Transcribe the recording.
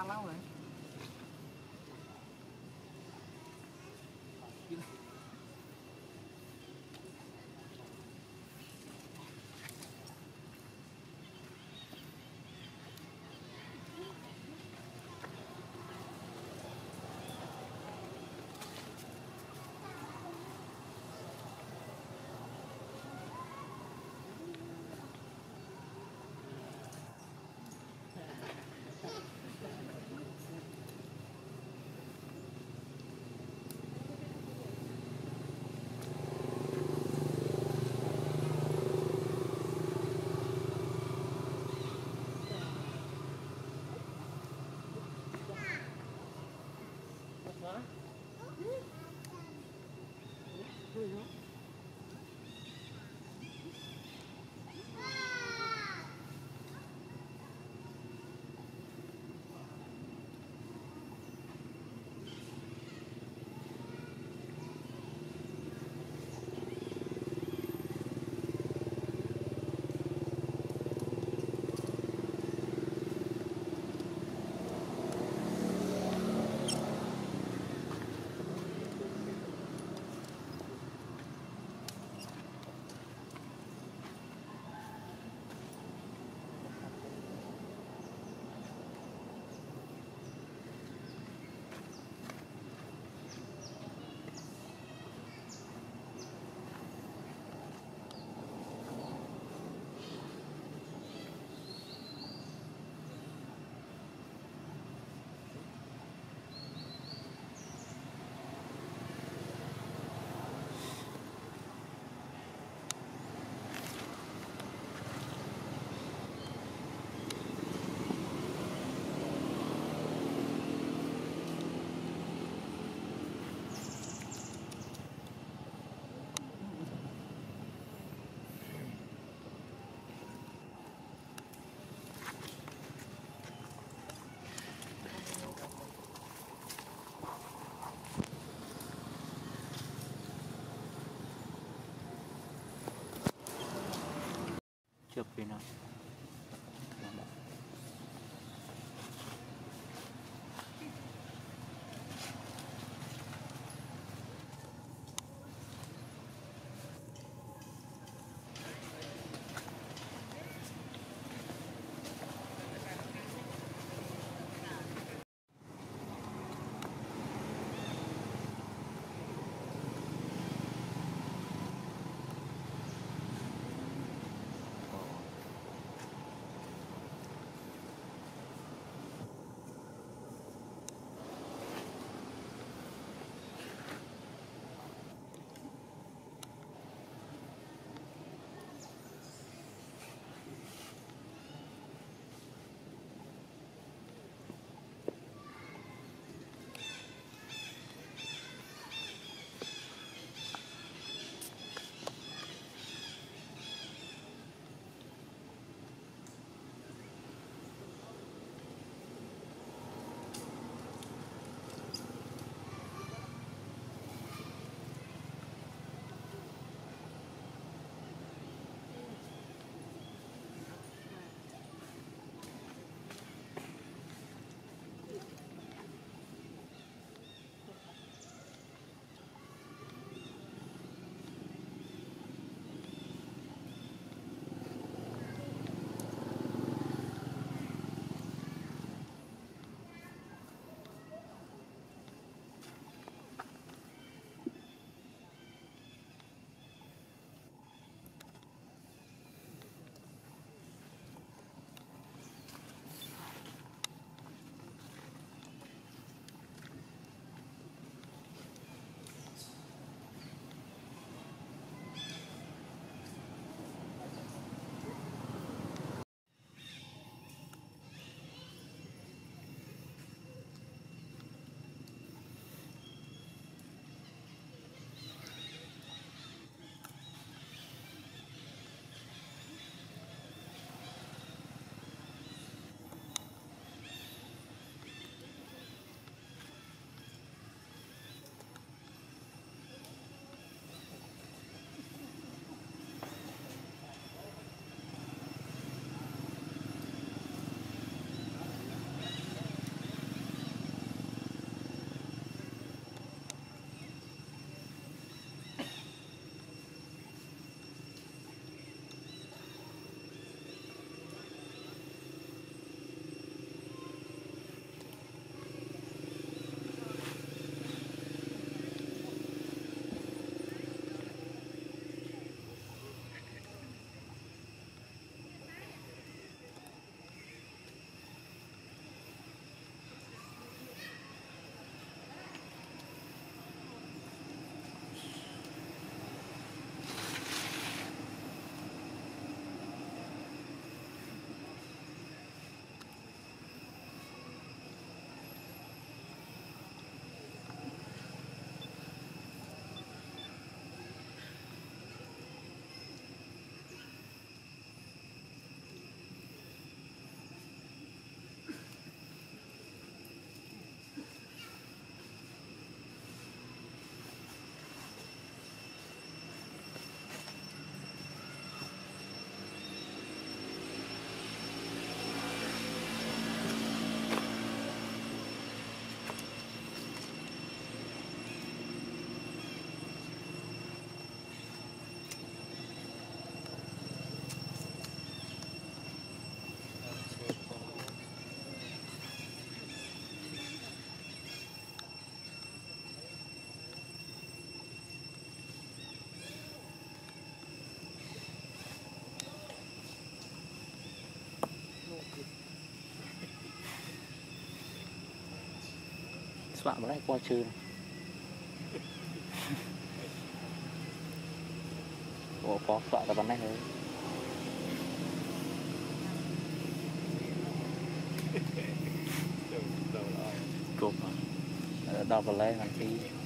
fala ué. hả? ស្វាក់ម្លេះពណ៌ឈឿនអូពណ៌ស្វាក់តែប៉ុណ្ណេះហើយគុំដល់កន្លែងហ្នឹងទី